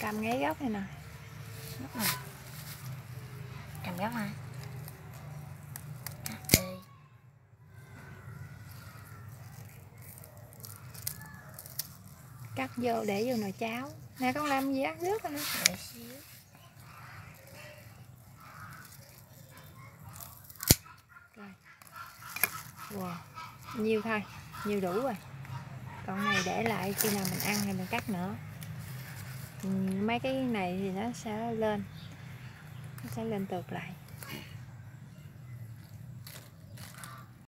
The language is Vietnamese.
cầm ngay gốc này nè. Cầm gốc hả? Cắt vô để vô nồi cháo. Nè con làm gì ăn nước rồi nè. Rồi. Wow. Nhiêu thôi. Nhiêu đủ rồi. Còn này để lại khi nào mình ăn thì mình cắt nữa mấy cái này thì nó sẽ lên nó sẽ lên tược lại.